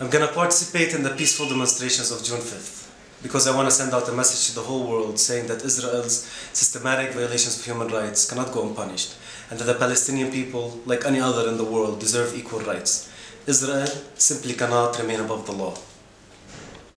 I'm gonna participate in the peaceful demonstrations of June 5th because I want to send out a message to the whole world saying that Israel's systematic violations of human rights cannot go unpunished and that the Palestinian people, like any other in the world, deserve equal rights. Israel simply cannot remain above the law.